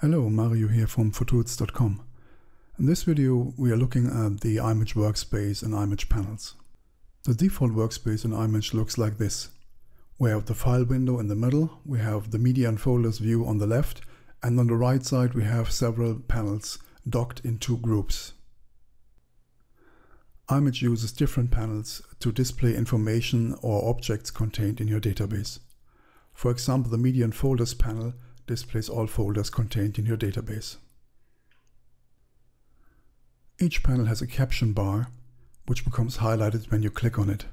Hello, Mario here from photools.com. In this video we are looking at the IMatch workspace and IMatch panels. The default workspace in IMatch looks like this. We have the file window in the middle, we have the media and folders view on the left, and on the right side we have several panels docked in two groups. IMatch uses different panels to display information or objects contained in your database. For example, the media and folders panel displays all folders contained in your database. Each panel has a caption bar, which becomes highlighted when you click on it,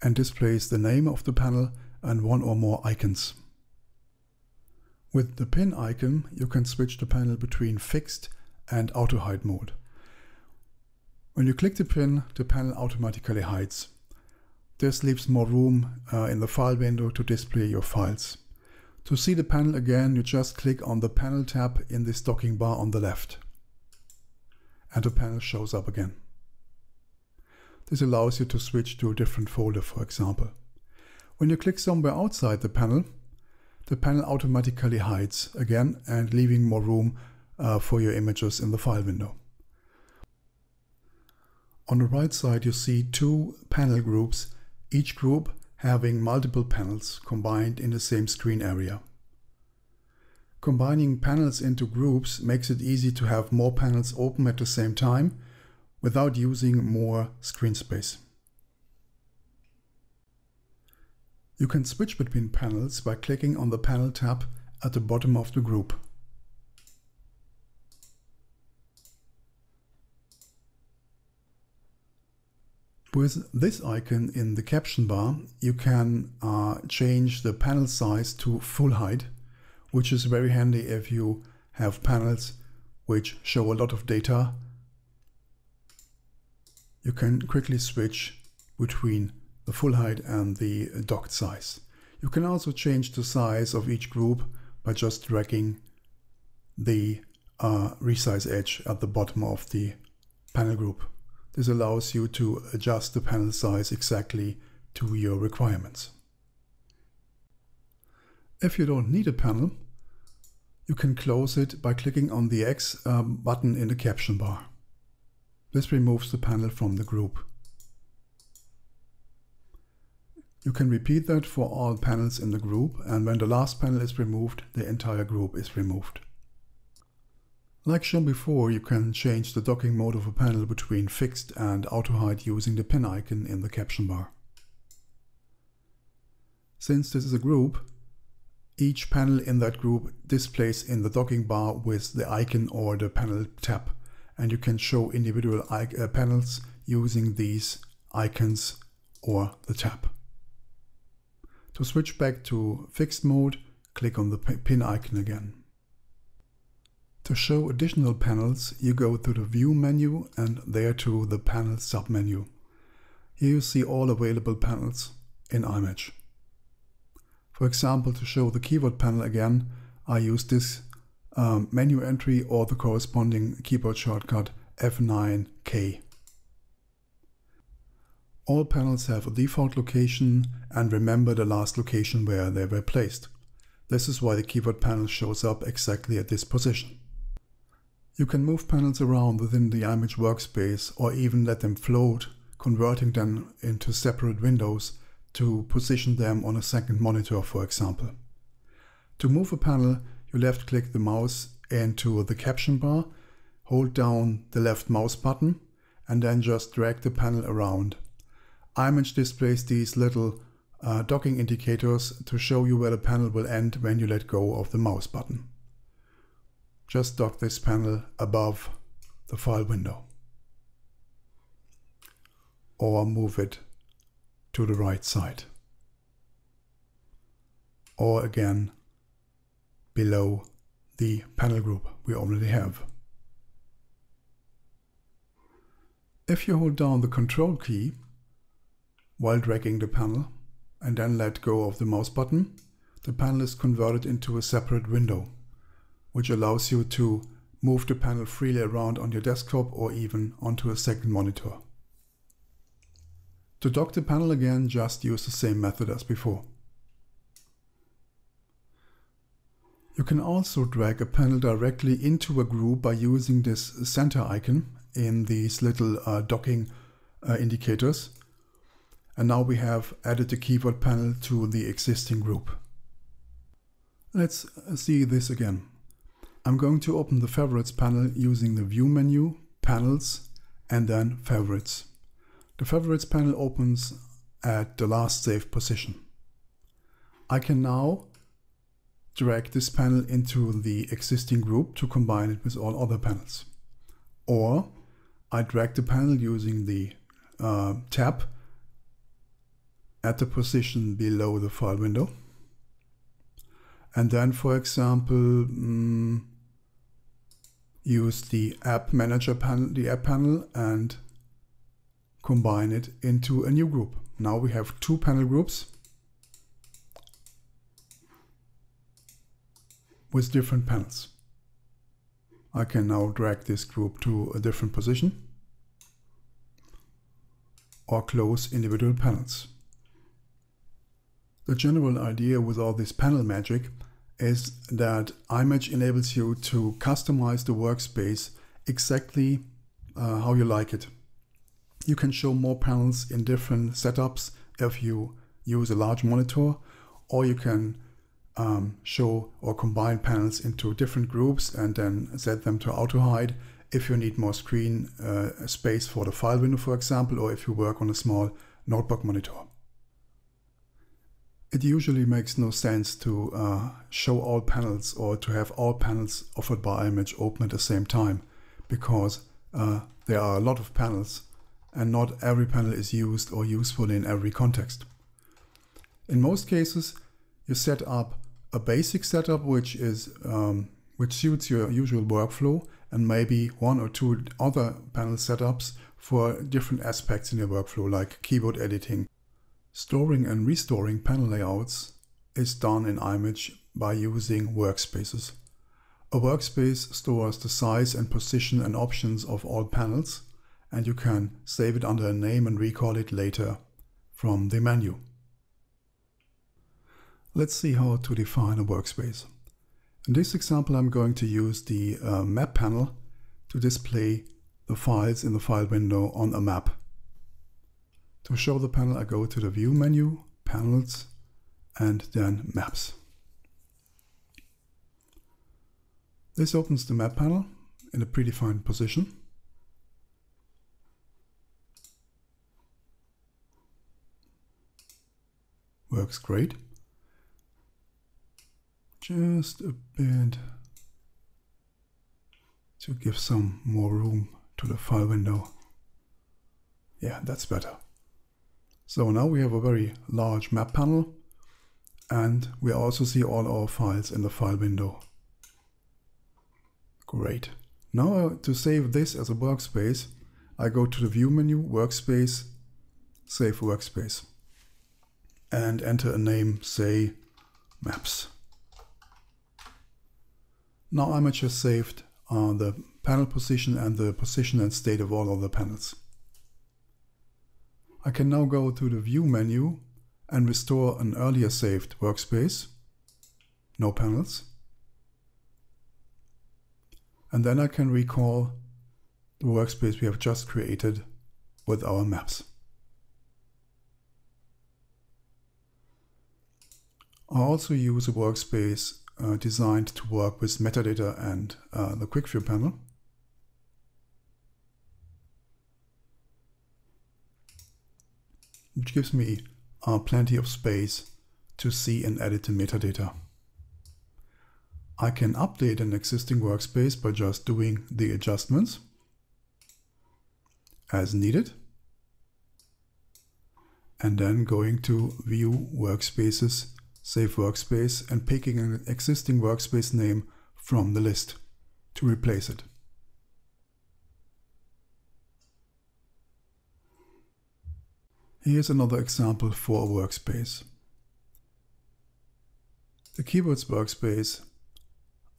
and displays the name of the panel and one or more icons. With the pin icon, you can switch the panel between fixed and auto hide mode. When you click the pin, the panel automatically hides. This leaves more room uh, in the file window to display your files. To see the panel again, you just click on the panel tab in the docking bar on the left. And the panel shows up again. This allows you to switch to a different folder, for example. When you click somewhere outside the panel, the panel automatically hides again and leaving more room uh, for your images in the file window. On the right side you see two panel groups, each group having multiple panels combined in the same screen area. Combining panels into groups makes it easy to have more panels open at the same time without using more screen space. You can switch between panels by clicking on the panel tab at the bottom of the group. With this icon in the caption bar, you can uh, change the panel size to full height, which is very handy if you have panels which show a lot of data. You can quickly switch between the full height and the docked size. You can also change the size of each group by just dragging the uh, resize edge at the bottom of the panel group. This allows you to adjust the panel size exactly to your requirements. If you don't need a panel, you can close it by clicking on the X um, button in the caption bar. This removes the panel from the group. You can repeat that for all panels in the group and when the last panel is removed, the entire group is removed. Like shown before, you can change the docking mode of a panel between fixed and auto hide using the pin icon in the caption bar. Since this is a group, each panel in that group displays in the docking bar with the icon or the panel tab and you can show individual uh, panels using these icons or the tab. To switch back to fixed mode, click on the pin icon again. To show additional panels, you go to the View menu and there to the Panel submenu. Here you see all available panels in IMatch. For example, to show the keyword panel again, I use this um, menu entry or the corresponding keyboard shortcut F9K. All panels have a default location and remember the last location where they were placed. This is why the keyword panel shows up exactly at this position. You can move panels around within the IMatch workspace or even let them float, converting them into separate windows to position them on a second monitor, for example. To move a panel, you left click the mouse into the caption bar, hold down the left mouse button, and then just drag the panel around. IMatch displays these little uh, docking indicators to show you where the panel will end when you let go of the mouse button just dock this panel above the file window. Or move it to the right side. Or again below the panel group we already have. If you hold down the control key while dragging the panel and then let go of the mouse button, the panel is converted into a separate window which allows you to move the panel freely around on your desktop or even onto a second monitor. To dock the panel again, just use the same method as before. You can also drag a panel directly into a group by using this center icon in these little uh, docking uh, indicators. And now we have added the keyword panel to the existing group. Let's see this again. I'm going to open the favorites panel using the view menu, panels, and then favorites. The favorites panel opens at the last saved position. I can now drag this panel into the existing group to combine it with all other panels. Or I drag the panel using the uh, tab at the position below the file window. And then, for example, um, use the app manager panel, the app panel and combine it into a new group. Now we have two panel groups with different panels. I can now drag this group to a different position or close individual panels. The general idea with all this panel magic is that iMatch enables you to customize the workspace exactly uh, how you like it. You can show more panels in different setups if you use a large monitor, or you can um, show or combine panels into different groups and then set them to auto hide if you need more screen uh, space for the file window, for example, or if you work on a small notebook monitor. It usually makes no sense to uh, show all panels or to have all panels offered by IMatch open at the same time because uh, there are a lot of panels and not every panel is used or useful in every context. In most cases, you set up a basic setup which is um, which suits your usual workflow and maybe one or two other panel setups for different aspects in your workflow like keyword editing, Storing and restoring panel layouts is done in IMatch by using workspaces. A workspace stores the size and position and options of all panels, and you can save it under a name and recall it later from the menu. Let's see how to define a workspace. In this example, I'm going to use the uh, map panel to display the files in the file window on a map. To show the panel, I go to the View menu, Panels, and then Maps. This opens the map panel in a predefined position. Works great. Just a bit to give some more room to the file window. Yeah, that's better. So now we have a very large map panel and we also see all our files in the file window. Great. Now uh, to save this as a workspace, I go to the View menu, Workspace, Save Workspace, and enter a name, say Maps. Now I'm just saved uh, the panel position and the position and state of all other panels. I can now go to the View menu and restore an earlier saved workspace. No panels. And then I can recall the workspace we have just created with our maps. I also use a workspace uh, designed to work with metadata and uh, the Quick View panel. Which gives me uh, plenty of space to see and edit the metadata. I can update an existing workspace by just doing the adjustments as needed and then going to view workspaces, save workspace and picking an existing workspace name from the list to replace it. Here's another example for a workspace. The keywords workspace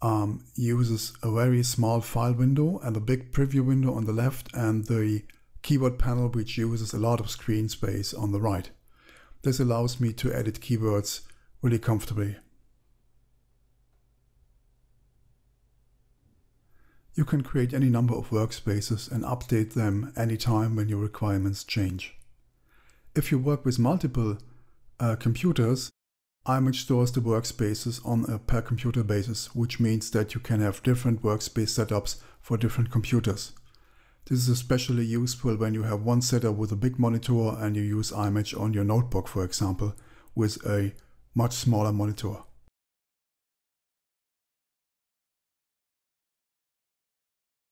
um, uses a very small file window and a big preview window on the left and the keyword panel which uses a lot of screen space on the right. This allows me to edit keywords really comfortably. You can create any number of workspaces and update them anytime when your requirements change. If you work with multiple uh, computers, IMatch stores the workspaces on a per computer basis, which means that you can have different workspace setups for different computers. This is especially useful when you have one setup with a big monitor and you use IMatch on your notebook, for example, with a much smaller monitor.